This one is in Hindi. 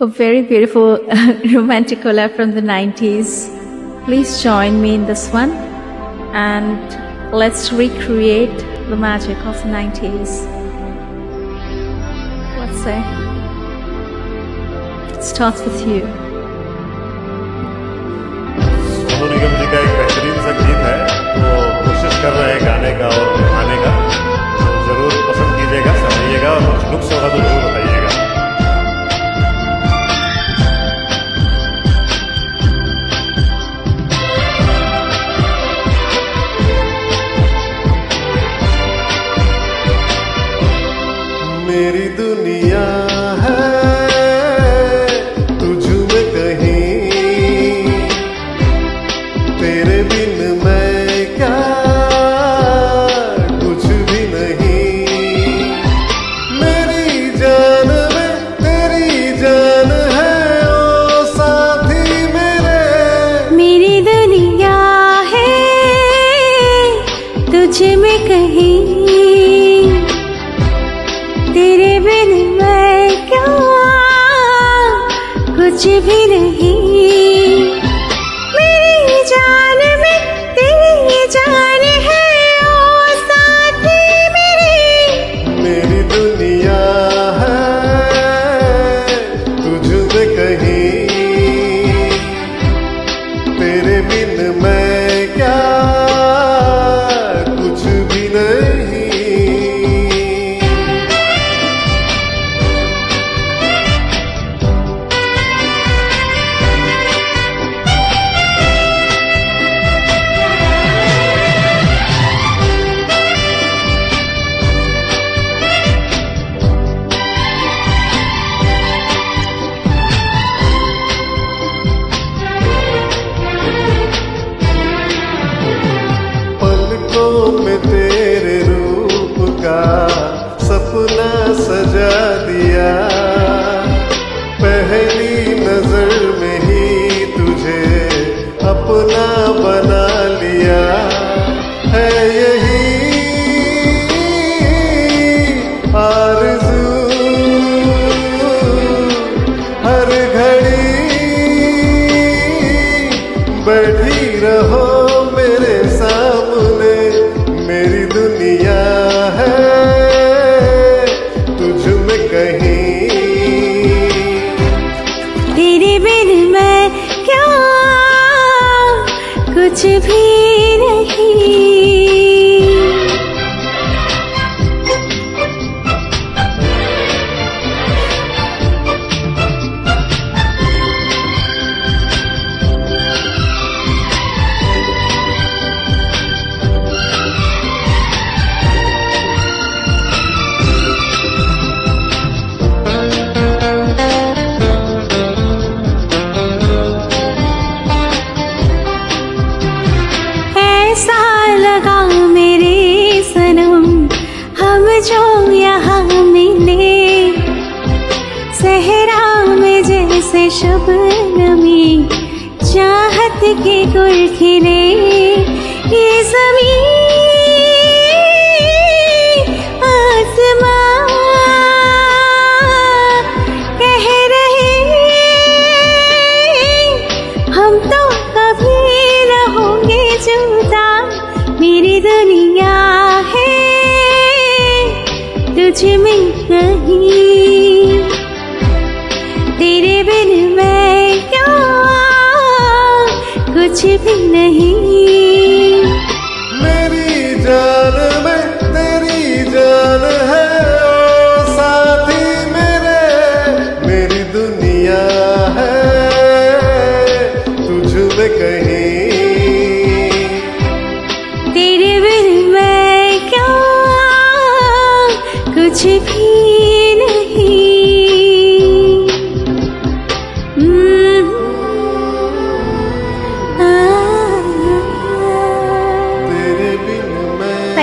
A very beautiful romantic collab from the 90s. Please join me in this one and let's recreate the magic of the 90s. Let's say it starts with you. Sonu Nigam जी का एक बेहतरीन सा गीत है तो कोशिश कर रहे हैं गाने का और बैठी रहो मेरे सामने। मेरी दुनिया है, तुझ में कहीं। तेरे बिन मैं क्या? कुछ भी के गुल खिले ये ज़मीन आसमां हम तो कभी न होंगे जुदा, मेरी दुनिया है तुझ में कहीं भी नहीं। मेरी जान में तेरी जान है, ओ साथी मेरे, मेरी दुनिया है। तुझ में कहीं